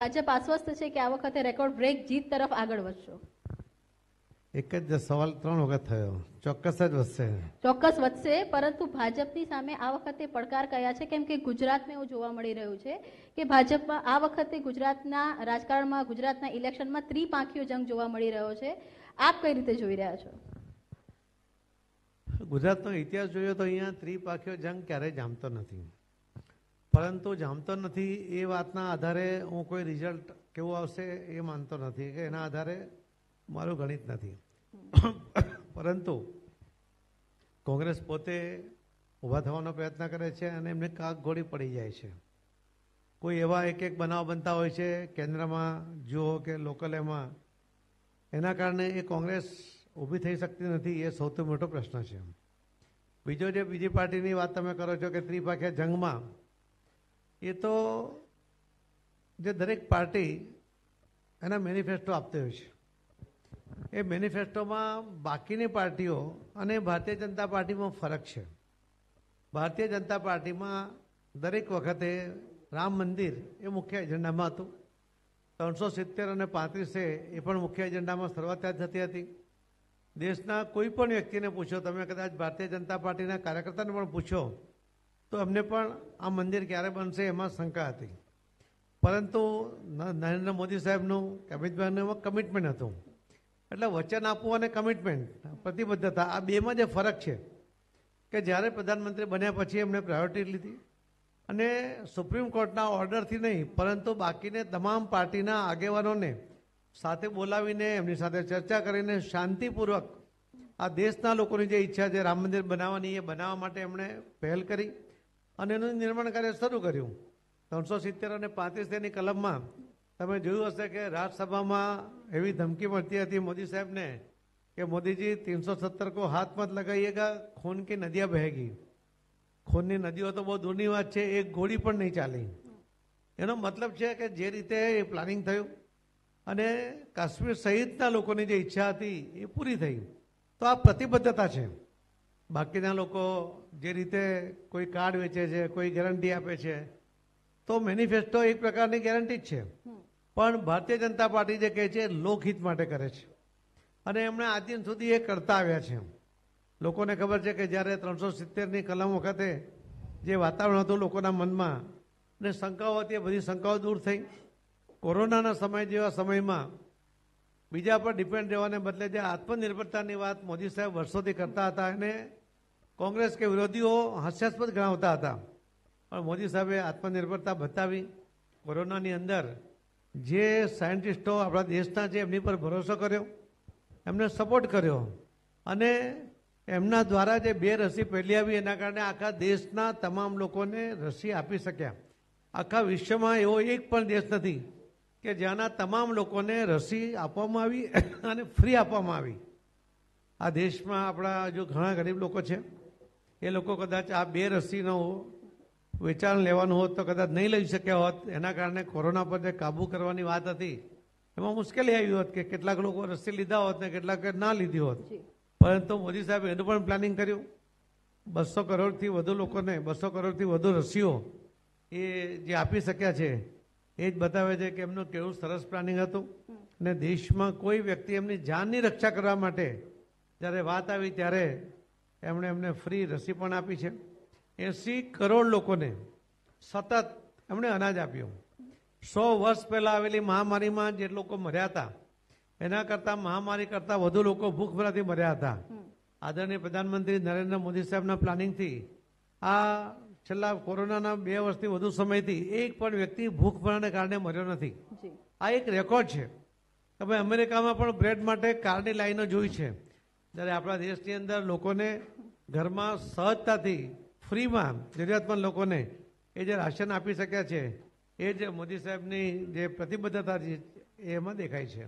ભાજપ આશ્વસ્ત છે કે આ વખતે રેકોર્ડ બ્રેક જીત તરફ આગળ વધશો. એક જ સવાલ ત્રણ વખત થયો. ચોક્કસ જ વધશે. ચોક્કસ વધશે પરંતુ ભાજપની સામે આ વખતે પડકાર કયા છે? કેમ કે ગુજરાતમાં એવું જોવા મળી રહ્યું છે કે ભાજપમાં આ વખતે ગુજરાતના રાજકારણમાં ગુજરાતના ઇલેક્શનમાં ત્રિપાંખીયો જંગ જોવા મળી રહ્યો છે. આપ કઈ રીતે જોઈ રહ્યા છો? ગુજરાતનો ઇતિહાસ જોયો તો અહીંયા ત્રિપાંખીયો જંગ ક્યારેય જામતો નથી. પરંતુ જામતો નથી એ વાતના આધારે હું કોઈ રિઝલ્ટ કેવું આવશે એ માનતો નથી કે એના આધારે મારું ગણિત નથી. પરંતુ કોંગ્રેસ પોતે ઊભા થવાનો પ્રયત્ન કરે છે અને એમને કાક ઘોડી પડી જાય છે. કોઈ એવા એક એક બનાવ બનતા હોય છે કેન્દ્રમાં જુઓ કે લોકલ એમાં એના કારણે એ કોંગ્રેસ ઊભી થઈ શકતી નથી એ સૌથી મોટો પ્રશ્ન છે. બીજો જે બીજી પાર્ટીની વાત તમે કરો છો કે ત્રિપાખ્યા જંગમાં એ તો જે દરેક પાર્ટી એના મેનિફેસ્ટો આપતી હોય છે. એ મેનિફેસ્ટોમાં બાકીની પાર્ટીઓ અને ભારતીય જનતા પાર્ટીમાં ફરક છે. ભારતીય જનતા પાર્ટીમાં દરેક વખતે રામ મંદિર એ મુખ્ય એજન્ડામાં હતું. ત્રણસો સિત્તેર અને પાંત્રીસે એ પણ મુખ્ય એજન્ડામાં શરૂઆત થતી હતી. દેશના કોઈ પણ વ્યક્તિને પૂછો, તમે કદાચ ભારતીય જનતા પાર્ટીના કાર્યકર્તાને પણ પૂછો તો અમને પણ આ મંદિર ક્યારે બનશે એમાં શંકા હતી. પરંતુ નરેન્દ્ર મોદી સાહેબનું અમિતભાઈનું કમિટમેન્ટ હતું. એટલે વચન આપવું અને કમિટમેન્ટ પ્રતિબદ્ધતા, આ બેમાં જે ફરક છે કે જ્યારે પ્રધાનમંત્રી બન્યા પછી એમણે પ્રાયોરિટી લીધી અને સુપ્રીમ કોર્ટના ઓર્ડરથી નહીં, પરંતુ બાકીને તમામ પાર્ટીના આગેવાનોને સાથે બોલાવીને, એમની સાથે ચર્ચા કરીને શાંતિપૂર્વક આ દેશના લોકોની જે ઈચ્છા છે રામ મંદિર બનાવવાની, એ બનાવવા માટે એમણે પહેલ કરી. અને એનું નિર્માણ કાર્ય શરૂ કર્યું. ત્રણસો સિત્તેર અને પાંત્રીસ તેની કલમમાં તમે જોયું હશે કે રાજ્યસભામાં એવી ધમકી મળતી હતી મોદી સાહેબને કે મોદીજી ત્રણસો સત્તર કો હાથ મત લગાઈએગા ખૂન કે નદીયા બહેગી. ખૂનની નદીઓ તો બહુ દૂરની વાત છે, એક ગોળી પણ નહીં ચાલી. એનો મતલબ છે કે જે રીતે એ પ્લાનિંગ થયું અને કાશ્મીર સહિતના લોકોની જે ઈચ્છા હતી એ પૂરી થઈ. તો આ પ્રતિબદ્ધતા છે. બાકીના લોકો જે રીતે કોઈ કાર્ડ વેચે છે કોઈ ગેરંટી આપે છે તો મેનિફેસ્ટો એક પ્રકારની ગેરંટી જ છે. પણ ભારતીય જનતા પાર્ટી જે કહે છે લોકહિત માટે કરે છે. અને એમણે આજ દિન સુધી એ કરતા આવ્યા છે લોકોને ખબર છે કે જ્યારે ત્રણસો સિત્તેરની કલમ વખતે જે વાતાવરણ હતું લોકોના મનમાં ને શંકાઓ હતી એ બધી શંકાઓ દૂર થઈ. કોરોનાના સમય જેવા સમયમાં બીજા પર ડિપેન્ડ રહેવાને બદલે જે આત્મનિર્ભરતાની વાત મોદી સાહેબ વર્ષોથી કરતા હતા એને કોંગ્રેસ કે વિરોધીઓ હાસ્યાસ્પદ ગણાવતા હતા. પણ મોદી સાહેબે આત્મનિર્ભરતા બતાવી, કોરોનાની અંદર જે સાયન્ટિસ્ટો આપણા દેશના છે એમની પર ભરોસો કર્યો, એમને સપોર્ટ કર્યો અને એમના દ્વારા જે બે રસી પહેલી આવી એના કારણે આખા દેશના તમામ લોકોને રસી આપી શક્યા. આખા વિશ્વમાં એવો એક પણ દેશ નથી કે જ્યાંના તમામ લોકોને રસી આપવામાં આવી અને ફ્રી આપવામાં આવી. આ દેશમાં આપણા જો ઘણા ગરીબ લોકો છે એ લોકો કદાચ આ બે રસીનો વેચાણ લેવાનું હોત તો કદાચ નહીં લઈ શક્યા હોત. એના કારણે કોરોના પર જે કાબૂ કરવાની વાત હતી એમાં મુશ્કેલી આવી હોત કે કેટલાક લોકો રસી લીધા હોત ને કેટલાક ના લીધી હોત. પરંતુ મોદી સાહેબે એનું પણ પ્લાનિંગ કર્યું. બસો કરોડથી વધુ લોકોને બસો કરોડથી વધુ રસીઓ એ જે આપી શક્યા છે એ જ બતાવે છે કે એમનું કેવું સરસ પ્લાનિંગ હતું. અને દેશમાં કોઈ વ્યક્તિ એમની જાનની રક્ષા કરવા માટે જ્યારે વાત આવી ત્યારે એમણે એમને ફ્રી રસી પણ આપી છે. એંસી કરોડ લોકોને સતત એમણે અનાજ આપ્યું. સો વર્ષ પહેલાં આવેલી મહામારીમાં જે લોકો મર્યા હતા એના કરતાં મહામારી કરતાં વધુ લોકો ભૂખમરાથી મર્યા હતા. આદરણીય પ્રધાનમંત્રી નરેન્દ્ર મોદી સાહેબના પ્લાનિંગથી આ છેલ્લા કોરોનાના બે વર્ષથી વધુ સમયથી એક પણ વ્યક્તિ ભૂખમરાને કારણે મર્યો નથી. આ એક રેકોર્ડ છે. તમે અમેરિકામાં પણ બ્રેડ માટે કારની લાઈનો જોઈ છે. જ્યારે આપણા દેશની અંદર લોકોને ઘરમાં સહજતાથી ફ્રીમાં જરૂરિયાતમંદ લોકોને એ જે રાશન આપી શક્યા છે, એ જે મોદી સાહેબની જે પ્રતિબદ્ધતા છે એમાં દેખાય છે.